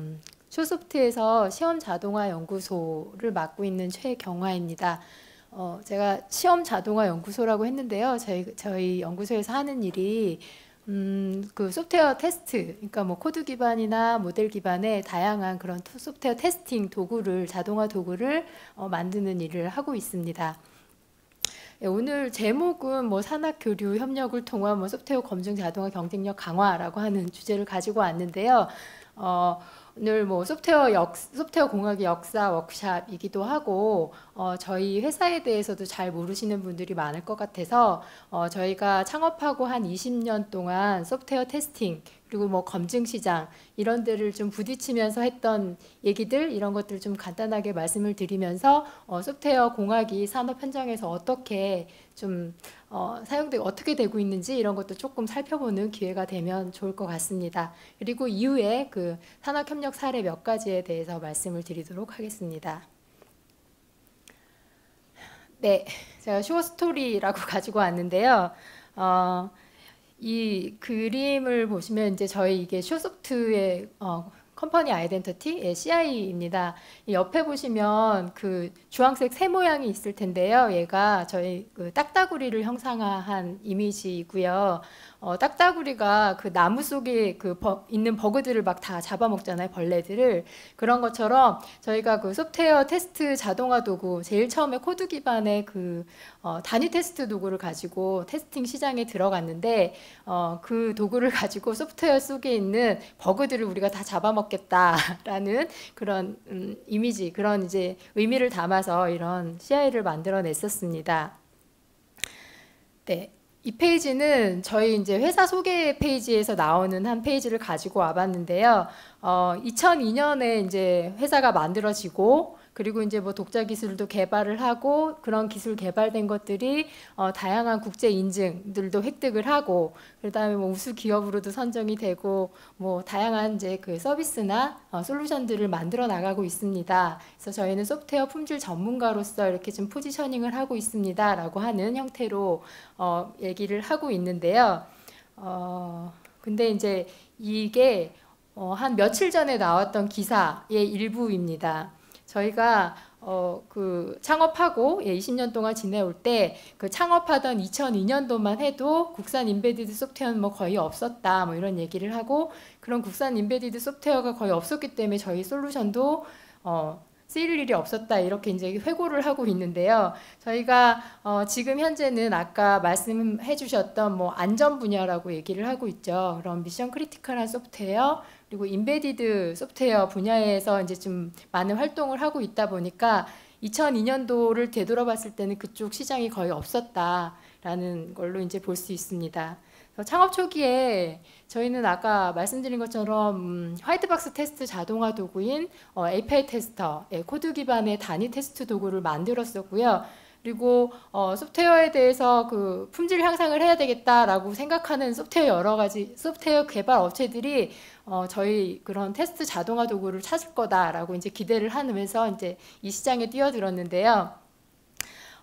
음, 슈어소프트에서 시험 자동화 연구소를 맡고 있는 최경화입니다. 어, 제가 시험 자동화 연구소라고 했는데요. 저희 저희 연구소에서 하는 일이 음, 그 소프트웨어 테스트, 그러니까 뭐 코드 기반이나 모델 기반의 다양한 그런 소프트웨어 testing 도구를 자동화 도구를 어, 만드는 일을 하고 있습니다. 예, 오늘 제목은 뭐 산학 교류 협력을 통한 뭐 소프트웨어 검증 자동화 경쟁력 강화라고 하는 주제를 가지고 왔는데요. 어, 오늘 뭐 소프트웨어 역 소프트웨어 공학의 역사 워크샵이기도 하고 어, 저희 회사에 대해서도 잘 모르시는 분들이 많을 것 같아서 어, 저희가 창업하고 한 20년 동안 소프트웨어 테스팅 그리고 뭐 검증 시장 이런 데를 좀 부딪히면서 했던 얘기들 이런 것들 좀 간단하게 말씀을 드리면서 어, 소프트웨어 공학이 산업 현장에서 어떻게 좀 어, 사용되고 어떻게 되고 있는지 이런 것도 조금 살펴보는 기회가 되면 좋을 것 같습니다. 그리고 이후에 그 산업 협력 사례 몇 가지에 대해서 말씀을 드리도록 하겠습니다. 네, 제가 슈어 스토리라고 가지고 왔는데요. 어, 이 그림을 보시면 이제 저희 이게 쇼소프트의 어, 컴퍼니 아이덴티티 예, CI입니다. 옆에 보시면 그 주황색 새 모양이 있을 텐데요. 얘가 저희 그 딱따구리를 형상화한 이미지이고요. 어, 딱따구리가 그 나무 속에 그 버, 있는 버그들을 막 다 잡아먹잖아요. 벌레들을. 그런 것처럼 저희가 그 소프트웨어 테스트 자동화 도구 제일 처음에 코드 기반의 그 어, 단위 테스트 도구를 가지고 testing 시장에 들어갔는데 어, 그 도구를 가지고 소프트웨어 속에 있는 버그들을 우리가 다 잡아먹겠다라는 그런 음, 이미지 그런 이제 의미를 담아서 이런 CI를 만들어냈었습니다. 네. 이 페이지는 저희 이제 회사 소개 페이지에서 나오는 한 페이지를 가지고 와봤는데요. 어, 2002년에 이제 회사가 만들어지고 그리고 이제 뭐 독자 기술도 개발을 하고 그런 기술 개발된 것들이 어, 다양한 국제 인증들도 획득을 하고 그다음에 뭐 우수 기업으로도 선정이 되고 뭐 다양한 이제 그 서비스나 어, 솔루션들을 만들어 나가고 있습니다. 그래서 저희는 소프트웨어 품질 전문가로서 이렇게 좀 포지셔닝을 하고 있습니다라고 하는 형태로 어, 얘기를 하고 있는데요. 어, 근데 이제 이게 어, 한 며칠 전에 나왔던 기사의 일부입니다. 저희가 어, 그 창업하고 예, 20년 동안 지내올 때 그 창업하던 2002년도만 해도 국산 인베디드 소프트웨어는 뭐 거의 없었다 뭐 이런 얘기를 하고 그런 국산 인베디드 소프트웨어가 거의 없었기 때문에 저희 솔루션도 어, 쓰일 일이 없었다 이렇게 이제 회고를 하고 있는데요. 저희가 어, 지금 현재는 아까 말씀해 주셨던 뭐 안전 분야라고 얘기를 하고 있죠. 그런 mission critical한 소프트웨어 그리고 embedded 소프트웨어 분야에서 이제 좀 많은 활동을 하고 있다 보니까 2002년도를 되돌아봤을 때는 그쪽 시장이 거의 없었다라는 걸로 이제 볼 수 있습니다. 창업 초기에 저희는 아까 말씀드린 것처럼 음, white box 테스트 자동화 도구인 어, API Tester, 예, 코드 기반의 단위 테스트 도구를 만들었었고요. 그리고 어, 소프트웨어에 대해서 그 품질 향상을 해야 되겠다라고 생각하는 소프트웨어 여러 가지 소프트웨어 개발 업체들이 어, 저희 그런 테스트 자동화 도구를 찾을 거다라고 이제 기대를 하면서 이제 이 시장에 뛰어들었는데요.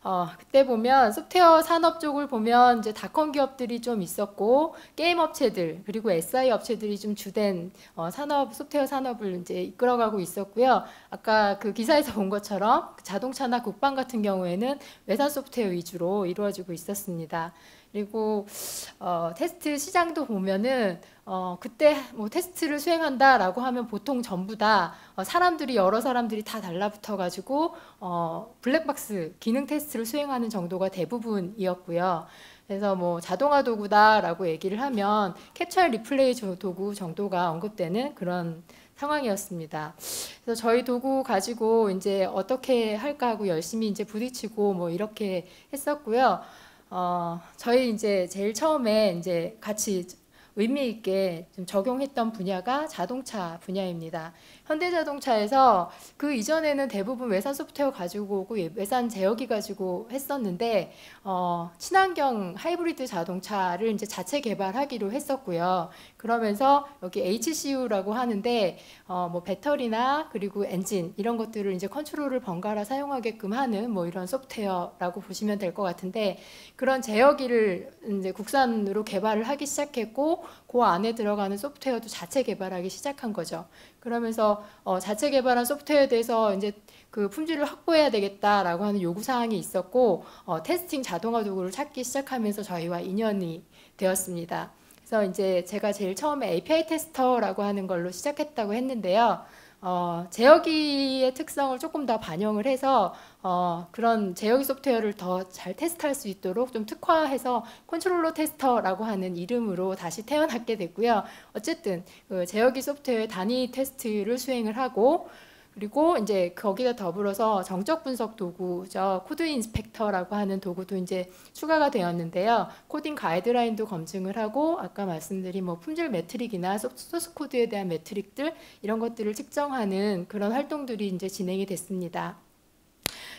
어, 그때 보면 소프트웨어 산업 쪽을 보면 이제 닷컴 기업들이 좀 있었고 게임 업체들 그리고 SI 업체들이 좀 주된 어, 산업 소프트웨어 산업을 이제 이끌어가고 있었고요. 아까 그 기사에서 본 것처럼 자동차나 국방 같은 경우에는 외산 소프트웨어 위주로 이루어지고 있었습니다. 그리고 어, 테스트 시장도 보면은 어, 그때 뭐 테스트를 수행한다라고 하면 보통 전부 다 어, 사람들이 여러 사람들이 다 달라붙어 가지고 어, 블랙박스 기능 테스트를 수행하는 정도가 대부분이었고요. 그래서 뭐 자동화 도구다라고 얘기를 하면 capture replay 도구 정도가 언급되는 그런 상황이었습니다. 그래서 저희 도구 가지고 이제 어떻게 할까 하고 열심히 이제 부딪히고 뭐 이렇게 했었고요. 어, 저희 이제 제일 처음에 이제 같이 의미 있게 좀 적용했던 분야가 자동차 분야입니다. 현대자동차에서 그 이전에는 대부분 외산 소프트웨어 가지고 오고 외산 제어기 가지고 했었는데 어, 친환경 하이브리드 자동차를 이제 자체 개발하기로 했었고요. 그러면서 여기 HCU라고 하는데 어, 뭐 배터리나 그리고 엔진 이런 것들을 이제 컨트롤을 번갈아 사용하게끔 하는 뭐 이런 소프트웨어라고 보시면 될 것 같은데 그런 제어기를 이제 국산으로 개발을 하기 시작했고 그 안에 들어가는 소프트웨어도 자체 개발하기 시작한 거죠. 그러면서 어, 자체 개발한 소프트웨어에 대해서 이제 그 품질을 확보해야 되겠다라고 하는 요구 사항이 있었고 어, 테스팅 자동화 도구를 찾기 시작하면서 저희와 인연이 되었습니다. 그래서 이제 제가 제일 처음에 API Tester라고 하는 걸로 시작했다고 했는데요. 어, 제어기의 특성을 조금 더 반영을 해서 어, 그런 제어기 소프트웨어를 더 잘 테스트할 수 있도록 좀 특화해서 Controller Tester라고 하는 이름으로 다시 태어났게 됐고요. 어쨌든 그 제어기 소프트웨어 단위 테스트를 수행을 하고 그리고 이제 거기다 더불어서 정적 분석 도구죠. Code Inspector라고 하는 도구도 이제 추가가 되었는데요. 코딩 가이드라인도 검증을 하고 아까 말씀드린 뭐 품질 metric이나 소스 코드에 대한 metric들 이런 것들을 측정하는 그런 활동들이 이제 진행이 됐습니다.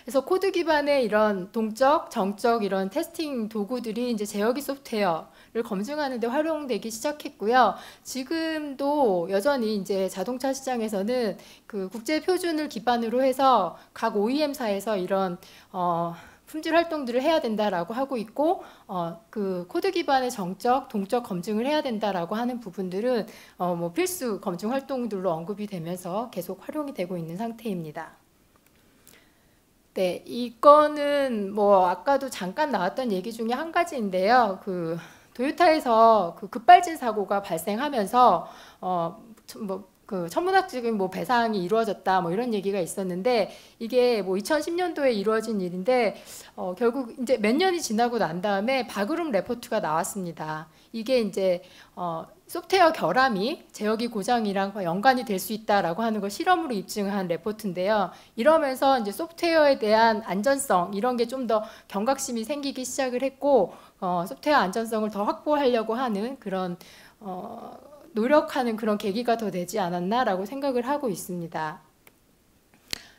그래서 코드 기반의 이런 동적, 정적 이런 testing 도구들이 이제 제어기 소프트웨어 를 검증하는 데 활용되기 시작했고요. 지금도 여전히 이제 자동차 시장에서는 그 국제 표준을 기반으로 해서 각 OEM사에서 이런 어 품질 활동들을 해야 된다라고 하고 있고 어, 그 코드 기반의 정적, 동적 검증을 해야 된다라고 하는 부분들은 어, 뭐 필수 검증 활동들로 언급이 되면서 계속 활용이 되고 있는 상태입니다. 네, 이거는 뭐 아까도 잠깐 나왔던 얘기 중에 한 가지인데요. 그 도요타에서 그 급발진 사고가 발생하면서 어뭐 그 천문학적인 뭐 배상이 이루어졌다 뭐 이런 얘기가 있었는데 이게 뭐 2010년도에 이루어진 일인데 어 결국 이제 몇 년이 지나고 난 다음에 바그룸 레포트가 나왔습니다. 이게 이제 어 소프트웨어 결함이 제어기 고장이랑 연관이 될 수 있다라고 하는 걸 실험으로 입증한 레포트인데요. 이러면서 이제 소프트웨어에 대한 안전성 이런 게 좀 더 경각심이 생기기 시작을 했고 어, 소프트웨어 안전성을 더 확보하려고 하는 그런 어, 노력하는 그런 계기가 더 되지 않았나라고 생각을 하고 있습니다.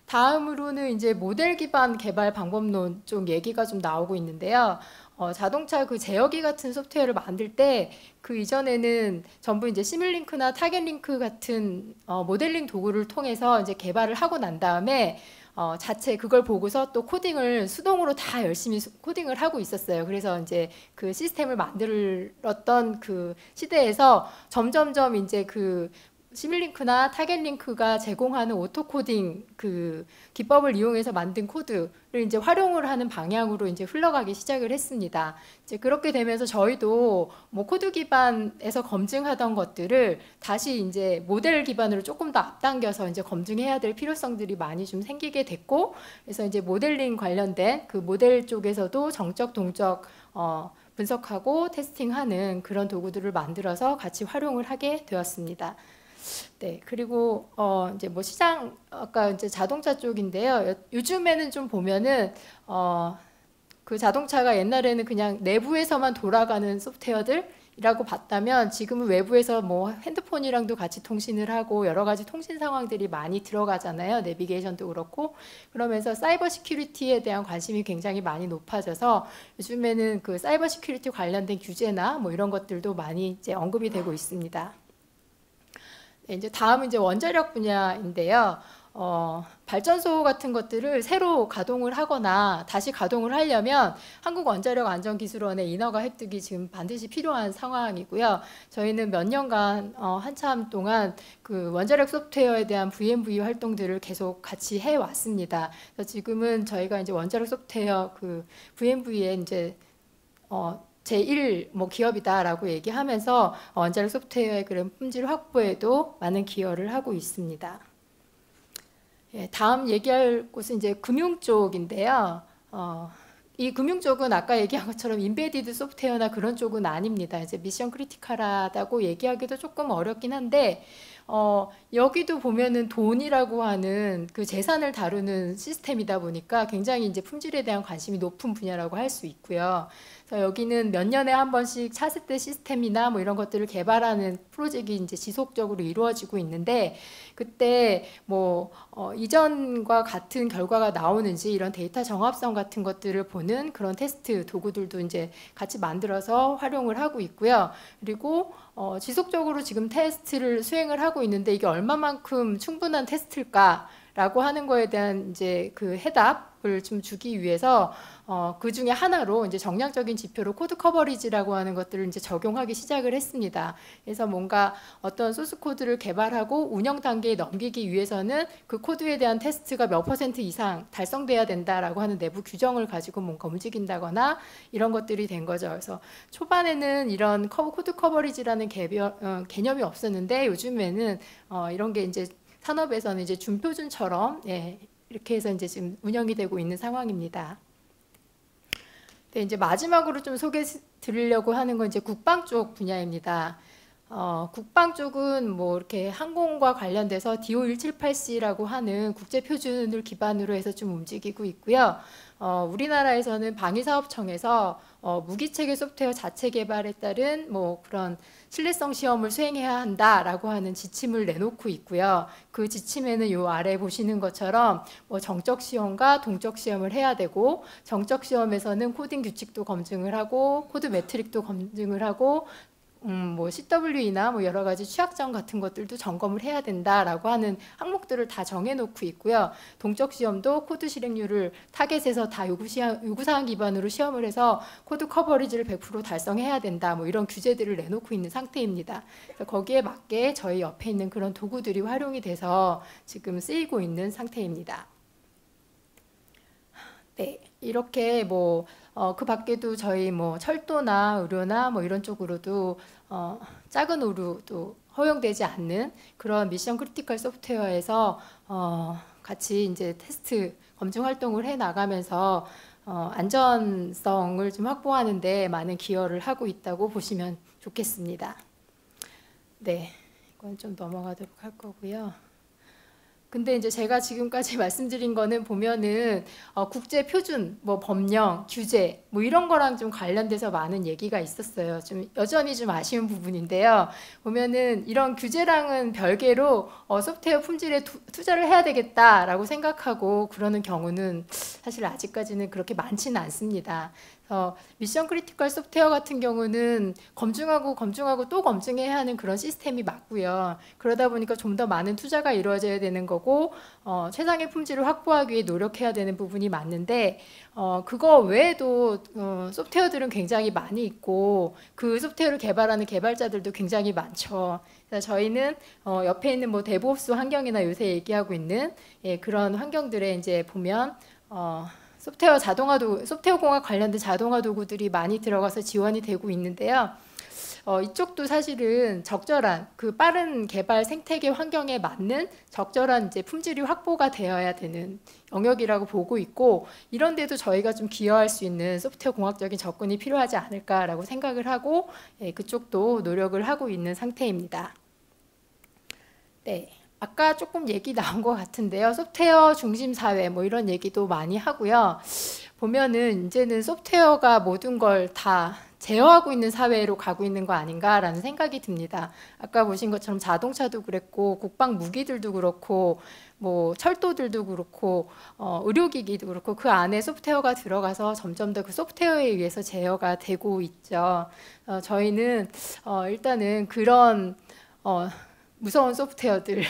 다음으로는 이제 모델 기반 개발 방법론 쪽 얘기가 좀 나오고 있는데요. 어, 자동차 그 제어기 같은 소프트웨어를 만들 때 그 이전에는 전부 이제 Simulink나 TargetLink 같은 어, 모델링 도구를 통해서 이제 개발을 하고 난 다음에 어, 자체 그걸 보고서 또 코딩을 수동으로 다 열심히 코딩을 하고 있었어요. 그래서 이제 그 시스템을 만들었던 그 시대에서 점점점 이제 그 Simulink나 TargetLink가 제공하는 auto coding 그 기법을 이용해서 만든 코드를 이제 활용을 하는 방향으로 이제 흘러가기 시작을 했습니다. 이제 그렇게 되면서 저희도 뭐 코드 기반에서 검증하던 것들을 다시 이제 모델 기반으로 조금 더 앞당겨서 이제 검증해야 될 필요성들이 많이 좀 생기게 됐고, 그래서 이제 모델링 관련된 그 모델 쪽에서도 정적 동적 어, 분석하고 testing하는 그런 도구들을 만들어서 같이 활용을 하게 되었습니다. 네, 그리고 어 이제 뭐 시장 아까 이제 자동차 쪽인데요. 요즘에는 좀 보면은 어 그 자동차가 옛날에는 그냥 내부에서만 돌아가는 소프트웨어들 이라고 봤다면 지금은 외부에서 뭐 핸드폰이랑도 같이 통신을 하고 여러 가지 통신 상황들이 많이 들어가잖아요. 내비게이션도 그렇고 그러면서 cyber security에 대한 관심이 굉장히 많이 높아져서 요즘에는 그 cyber security 관련된 규제나 뭐 이런 것들도 많이 이제 언급이 되고 있습니다. 네, 이제 다음은 이제 원자력 분야인데요. 어, 발전소 같은 것들을 새로 가동을 하거나 다시 가동을 하려면 한국원자력안전기술원의 인허가 획득이 지금 반드시 필요한 상황이고요. 저희는 몇 년간 어, 한참 동안 그 원자력 소프트웨어에 대한 VMV 활동들을 계속 같이 해 왔습니다. 그래서 지금은 저희가 이제 원자력 소프트웨어 그 VMV에 이제 어, 제1 뭐 기업이다라고 얘기하면서 원자력 소프트웨어의 그런 품질 확보에도 많은 기여를 하고 있습니다. 예, 다음 얘기할 곳은 이제 금융 쪽인데요. 어, 이 금융 쪽은 아까 얘기한 것처럼 인베디드 소프트웨어나 그런 쪽은 아닙니다. 이제 미션 크리티컬하다고 얘기하기도 조금 어렵긴 한데 어, 여기도 보면은 돈이라고 하는 그 재산을 다루는 시스템이다 보니까 굉장히 이제 품질에 대한 관심이 높은 분야라고 할 수 있고요. 여기는 몇 년에 한 번씩 차세대 시스템이나 뭐 이런 것들을 개발하는 프로젝트가 이제 지속적으로 이루어지고 있는데 그때 뭐 어, 이전과 같은 결과가 나오는지 이런 데이터 정합성 같은 것들을 보는 그런 테스트 도구들도 이제 같이 만들어서 활용을 하고 있고요. 그리고 어, 지속적으로 지금 테스트를 수행을 하고 있는데 이게 얼마만큼 충분한 테스트일까 라고 하는 거에 대한 이제 그 해답 을 좀 주기 위해서 어, 그 중에 하나로 이제 정량적인 지표로 code coverage라고 하는 것들을 이제 적용하기 시작을 했습니다. 그래서 뭔가 어떤 소스 코드를 개발하고 운영 단계에 넘기기 위해서는 그 코드에 대한 테스트가 몇 퍼센트 이상 달성돼야 된다라고 하는 내부 규정을 가지고 뭔가 움직인다거나 이런 것들이 된 거죠. 그래서 초반에는 이런 code coverage라는 개별, 어, 개념이 없었는데 요즘에는 어, 이런 게 이제 산업에서는 이제 준표준처럼 예, 이렇게 해서 이제 지금 운영이 되고 있는 상황입니다. 네, 이제 마지막으로 좀 소개 드리려고 하는 건 이제 국방 쪽 분야입니다. 어, 국방 쪽은 뭐 이렇게 항공과 관련돼서 DO178C라고 하는 국제 표준을 기반으로 해서 좀 움직이고 있고요. 어, 우리나라에서는 방위사업청에서 어, 무기체계 소프트웨어 자체 개발에 따른 뭐 그런 신뢰성 시험을 수행해야 한다라고 하는 지침을 내놓고 있고요. 그 지침에는 요 아래 보시는 것처럼 뭐 정적 시험과 동적 시험을 해야 되고 정적 시험에서는 코딩 규칙도 검증을 하고 코드 metric도 검증을 하고 음, 뭐 CWE나 뭐 여러 가지 취약점 같은 것들도 점검을 해야 된다라고 하는 항목들을 다 정해놓고 있고요. 동적 시험도 코드 실행률을 타겟에서 다 요구 시험, 요구 사항 기반으로 시험을 해서 코드 coverage를 100% 달성해야 된다. 뭐 이런 규제들을 내놓고 있는 상태입니다. 거기에 맞게 저희 옆에 있는 그런 도구들이 활용이 돼서 지금 쓰이고 있는 상태입니다. 네, 이렇게 뭐 어, 그 밖에도 저희 뭐 철도나 의료나 뭐 이런 쪽으로도 어, 작은 오류도 허용되지 않는 그런 mission critical 소프트웨어에서 어, 같이 이제 테스트 검증 활동을 해 나가면서 어, 안전성을 좀 확보하는 데 많은 기여를 하고 있다고 보시면 좋겠습니다. 네, 이건 좀 넘어가도록 할 거고요. 근데 이제 제가 지금까지 말씀드린 거는 보면은 어, 국제 표준, 뭐 법령, 규제, 뭐 이런 거랑 좀 관련돼서 많은 얘기가 있었어요. 좀 여전히 좀 아쉬운 부분인데요. 보면은 이런 규제랑은 별개로 어, 소프트웨어 품질에 투, 투자를 해야 되겠다라고 생각하고 그러는 경우는 사실 아직까지는 그렇게 많지는 않습니다. 어, mission critical 소프트웨어 같은 경우는 검증하고 검증하고 또 검증해야 하는 그런 시스템이 맞고요. 그러다 보니까 좀 더 많은 투자가 이루어져야 되는 거고 어, 최상의 품질을 확보하기 위해 노력해야 되는 부분이 맞는데 어, 그거 외에도 어, 소프트웨어들은 굉장히 많이 있고 그 소프트웨어를 개발하는 개발자들도 굉장히 많죠. 저희는 어, 옆에 있는 뭐 DevOps 환경이나 요새 얘기하고 있는 예, 그런 환경들에 이제 보면 어, 소프트웨어 자동화 도 소프트웨어 공학 관련된 자동화 도구들이 많이 들어가서 지원이 되고 있는데요. 어, 이쪽도 사실은 적절한 그 빠른 개발 생태계 환경에 맞는 적절한 이제 품질이 확보가 되어야 되는 영역이라고 보고 있고 이런 데도 저희가 좀 기여할 수 있는 소프트웨어 공학적인 접근이 필요하지 않을까라고 생각을 하고 예, 그쪽도 노력을 하고 있는 상태입니다. 네. 아까 조금 얘기 나온 것 같은데요. 소프트웨어 중심 사회 뭐 이런 얘기도 많이 하고요. 보면은 이제는 소프트웨어가 모든 걸 다 제어하고 있는 사회로 가고 있는 거 아닌가라는 생각이 듭니다. 아까 보신 것처럼 자동차도 그랬고 국방 무기들도 그렇고 뭐 철도들도 그렇고 어, 의료기기도 그렇고 그 안에 소프트웨어가 들어가서 점점 더 그 소프트웨어에 의해서 제어가 되고 있죠. 어, 저희는 어, 일단은 그런 어, 무서운 소프트웨어들을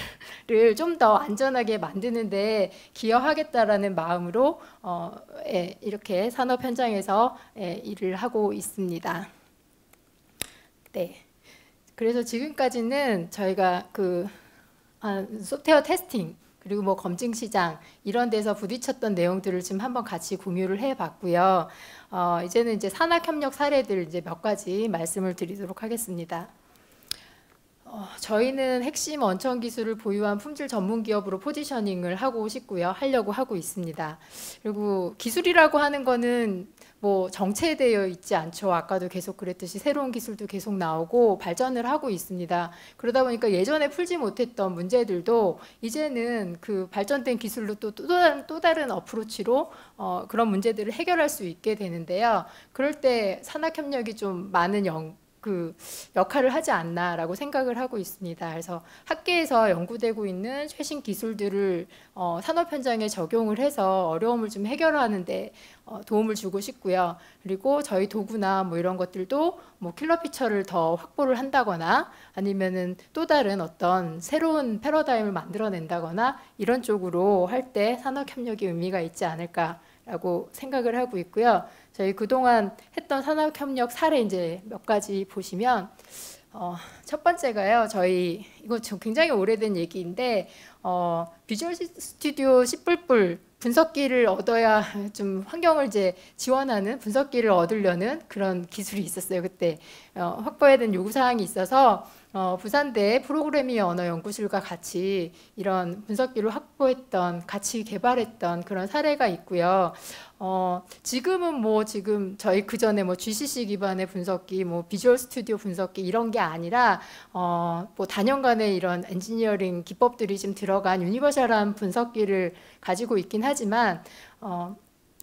좀 더 안전하게 만드는데 기여하겠다라는 마음으로 어, 예, 이렇게 산업 현장에서 예, 일을 하고 있습니다. 네. 그래서 지금까지는 저희가 그 아, 소프트웨어 테스팅 그리고 뭐 검증 시장 이런 데서 부딪혔던 내용들을 지금 한번 같이 공유를 해봤고요. 어, 이제는 이제 산학 협력 사례들 이제 몇 가지 말씀을 드리도록 하겠습니다. 어, 저희는 핵심 원천 기술을 보유한 품질 전문 기업으로 포지셔닝을 하고 싶고요. 하려고 하고 있습니다. 그리고 기술이라고 하는 거는 뭐 정체되어 있지 않죠. 아까도 계속 그랬듯이 새로운 기술도 계속 나오고 발전을 하고 있습니다. 그러다 보니까 예전에 풀지 못했던 문제들도 이제는 그 발전된 기술로 또, 또 다른, 또 다른 어프로치로 어, 그런 문제들을 해결할 수 있게 되는데요. 그럴 때 산학협력이 좀 많은 영, 그 역할을 하지 않나라고 생각을 하고 있습니다. 그래서 학계에서 연구되고 있는 최신 기술들을 어, 산업 현장에 적용을 해서 어려움을 좀 해결하는데 어, 도움을 주고 싶고요. 그리고 저희 도구나 뭐 이런 것들도 뭐 킬러 피처를 더 확보를 한다거나 아니면은 또 다른 어떤 새로운 패러다임을 만들어낸다거나 이런 쪽으로 할 때 산업 협력이 의미가 있지 않을까라고 생각을 하고 있고요. 저희 그동안 했던 산업 협력 사례 이제 몇 가지 보시면 어, 첫 번째가요. 저희 이거 굉장히 오래된 얘기인데 어, 비주얼 스튜디오 10불불 분석기를 얻어야 좀 환경을 이제 지원하는 분석기를 얻으려는 그런 기술이 있었어요. 그때 어, 확보해야 되는 요구 사항이 있어서 어, 부산대 프로그래밍 언어 연구실과 같이 이런 분석기를 확보했던 같이 개발했던 그런 사례가 있고요. 어, 지금은 뭐 지금 저희 그 전에 뭐 GCC 기반의 분석기, 뭐 비주얼 스튜디오 분석기 이런 게 아니라 어, 뭐 다년간의 이런 엔지니어링 기법들이 좀 들어간 universal한 분석기를 가지고 있긴 하지만 어,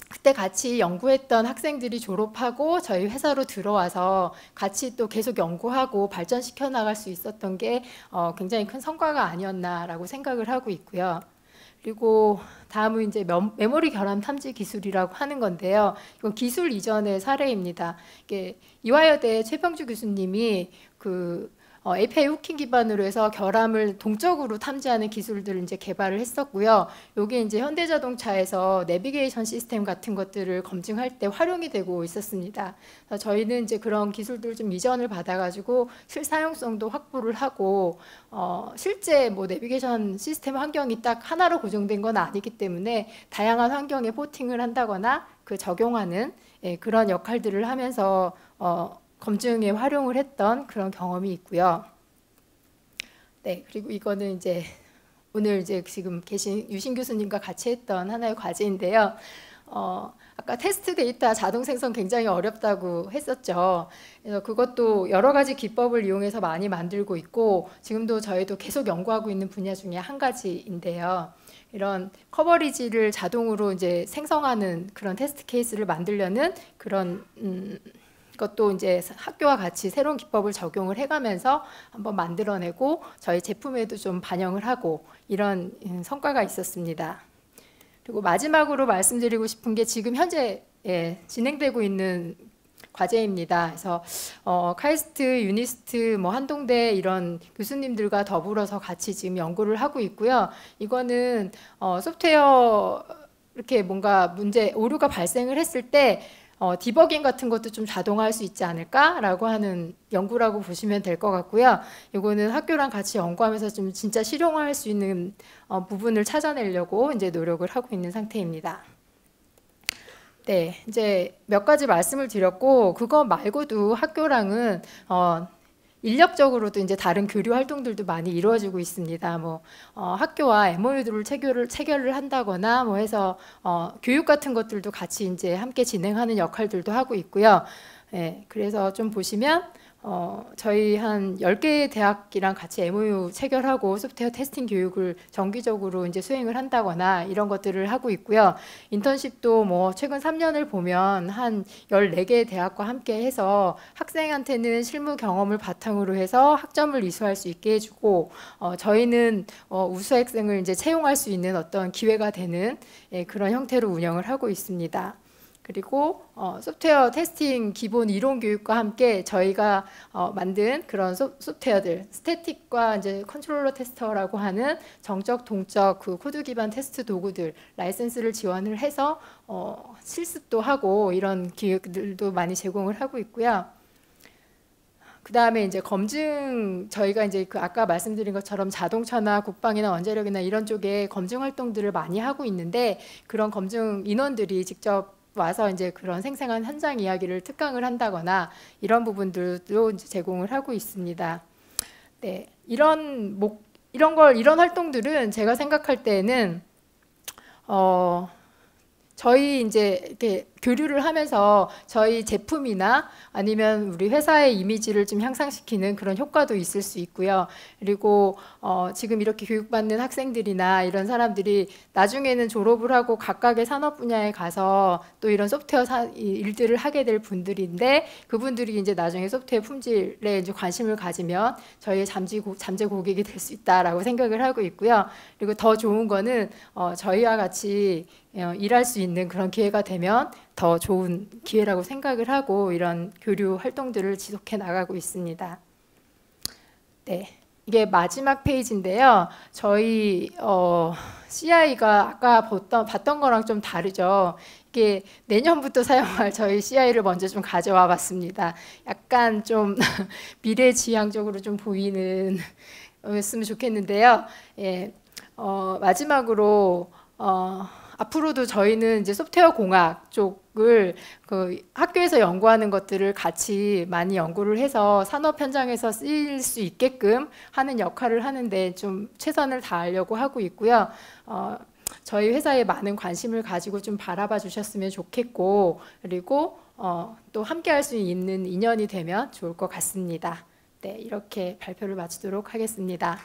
그때 같이 연구했던 학생들이 졸업하고 저희 회사로 들어와서 같이 또 계속 연구하고 발전시켜 나갈 수 있었던 게 어, 굉장히 큰 성과가 아니었나라고 생각을 하고 있고요. 그리고 다음은 이제 메모리 결함 탐지 기술이라고 하는 건데요. 이건 기술 이전의 사례입니다. 이게 이화여대 최평주 교수님이 그 어, API 후킹 기반으로 해서 결함을 동적으로 탐지하는 기술들을 이제 개발을 했었고요. 이게 이제 현대자동차에서 내비게이션 시스템 같은 것들을 검증할 때 활용이 되고 있었습니다. 저희는 이제 그런 기술들 좀 이전을 받아가지고 실사용성도 확보를 하고 어, 실제 뭐 내비게이션 시스템 환경이 딱 하나로 고정된 건 아니기 때문에 다양한 환경에 포팅을 한다거나 그 적용하는 예, 그런 역할들을 하면서 어, 검증에 활용을 했던 그런 경험이 있고요. 네, 그리고 이거는 이제 오늘 이제 지금 계신 유신 교수님과 같이 했던 하나의 과제인데요. 어, 아까 테스트 데이터 자동 생성 굉장히 어렵다고 했었죠. 그래서 그것도 여러 가지 기법을 이용해서 많이 만들고 있고 지금도 저희도 계속 연구하고 있는 분야 중에 한 가지인데요. 이런 coverage를 자동으로 이제 생성하는 그런 테스트 케이스를 만들려는 그런 음, 그것도 이제 학교와 같이 새로운 기법을 적용을 해가면서 한번 만들어내고 저희 제품에도 좀 반영을 하고 이런 음, 성과가 있었습니다. 그리고 마지막으로 말씀드리고 싶은 게 지금 현재 예, 진행되고 있는 과제입니다. 그래서 어, 카이스트, 유니스트, 뭐 한동대 이런 교수님들과 더불어서 같이 지금 연구를 하고 있고요. 이거는 어, 소프트웨어 이렇게 뭔가 문제 오류가 발생을 했을 때 어, 디버깅 같은 것도 좀 자동화할 수 있지 않을까라고 하는 연구라고 보시면 될 것 같고요. 이거는 학교랑 같이 연구하면서 좀 진짜 실용화할 수 있는 어, 부분을 찾아내려고 이제 노력을 하고 있는 상태입니다. 네, 이제 몇 가지 말씀을 드렸고 그거 말고도 학교랑은 어, 인력적으로도 이제 다른 교류 활동들도 많이 이루어지고 있습니다. 뭐 어, 학교와 MOU들을 체결을 체결을 한다거나 뭐 해서 어, 교육 같은 것들도 같이 이제 함께 진행하는 역할들도 하고 있고요. 예, 그래서 좀 보시면 어, 저희 한 10개 대학이랑 같이 MOU 체결하고 소프트웨어 테스팅 교육을 정기적으로 이제 수행을 한다거나 이런 것들을 하고 있고요. 인턴십도 뭐 최근 3년을 보면 한 14개 대학과 함께 해서 학생한테는 실무 경험을 바탕으로 해서 학점을 이수할 수 있게 해주고 어, 저희는 어, 우수 학생을 이제 채용할 수 있는 어떤 기회가 되는 예, 그런 형태로 운영을 하고 있습니다. 그리고 어, 소프트웨어 testing 기본 이론 교육과 함께 저희가 어, 만든 그런 소, 소프트웨어들 STATIC과 이제 Controller Tester라고 하는 정적 동적 그 코드 기반 테스트 도구들 라이센스를 지원을 해서 어, 실습도 하고 이런 기획들도 많이 제공을 하고 있고요. 그 다음에 이제 검증 저희가 이제 그 아까 말씀드린 것처럼 자동차나 국방이나 원자력이나 이런 쪽에 검증 활동들을 많이 하고 있는데 그런 검증 인원들이 직접 와서 이제 그런 생생한 현장 이야기를 특강을 한다거나 이런 부분들도 이제 제공을 하고 있습니다. 네, 이런 목 이런 걸 이런 활동들은 제가 생각할 때는 어 저희 이제 이렇게 교류를 하면서 저희 제품이나 아니면 우리 회사의 이미지를 좀 향상시키는 그런 효과도 있을 수 있고요. 그리고 어, 지금 이렇게 교육받는 학생들이나 이런 사람들이 나중에는 졸업을 하고 각각의 산업 분야에 가서 또 이런 소프트웨어 사, 일들을 하게 될 분들인데 그분들이 이제 나중에 소프트웨어 품질에 이제 관심을 가지면 저희의 잠재, 고객이 될 수 있다라고 생각을 하고 있고요. 그리고 더 좋은 거는 어, 저희와 같이 어, 일할 수 있는 그런 기회가 되면 더 좋은 기회라고 생각을 하고 이런 교류 활동들을 지속해 나가고 있습니다. 네. 이게 마지막 페이지인데요. 저희 어, CI가 아까 봤던, 봤던 거랑 좀 다르죠. 이게 내년부터 사용할 저희 CI를 먼저 좀 가져와 봤습니다. 약간 좀 미래 지향적으로 좀 보이는 였으면 좋겠는데요. 예, 어, 마지막으로 어, 앞으로도 저희는 이제 소프트웨어 공학 쪽을 그 학교에서 연구하는 것들을 같이 많이 연구를 해서 산업 현장에서 쓰일 수 있게끔 하는 역할을 하는데 좀 최선을 다하려고 하고 있고요. 어, 저희 회사에 많은 관심을 가지고 좀 바라봐 주셨으면 좋겠고 그리고 어, 또 함께 할 수 있는 인연이 되면 좋을 것 같습니다. 네, 이렇게 발표를 마치도록 하겠습니다.